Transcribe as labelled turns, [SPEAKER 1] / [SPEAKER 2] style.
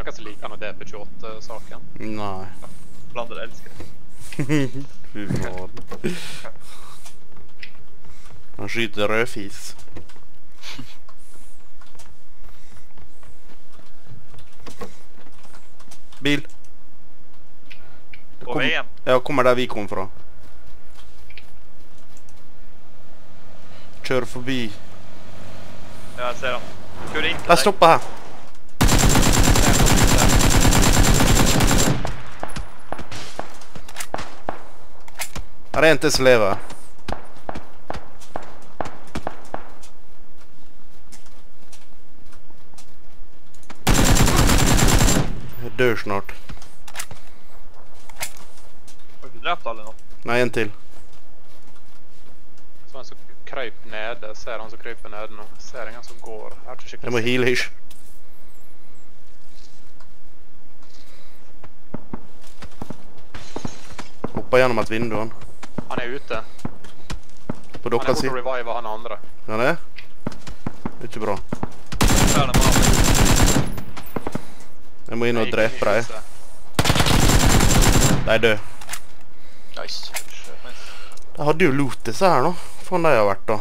[SPEAKER 1] du kan inte lika med DP28-saken.
[SPEAKER 2] Nej.
[SPEAKER 3] Blandade älskar.
[SPEAKER 2] Fy fan. Han skjuter rödfis. Bil.
[SPEAKER 3] På VM.
[SPEAKER 2] Jag kommer där vi kom från. Kör förbi.
[SPEAKER 3] Ja, jag ser dem. Kör in.
[SPEAKER 2] Jag stoppar här. Här är inte ens leva. Jag dör snart.
[SPEAKER 3] Har du dräpt alla någon?
[SPEAKER 2] Nej, en till.
[SPEAKER 1] Så han så kryp nede. Ser han så kryper nede nu. Ser ingen som går.
[SPEAKER 2] Jag må heal hish. Hoppa genom ett vindu.
[SPEAKER 1] Han är ute.
[SPEAKER 2] På
[SPEAKER 1] Han är borde reviva han andra.
[SPEAKER 2] Ja, det är. Inte bra. Jag må in och dräpa dig. Nej.
[SPEAKER 4] Nice.
[SPEAKER 3] Nice.
[SPEAKER 2] Där har du lootet så här då. Från där jag har varit då.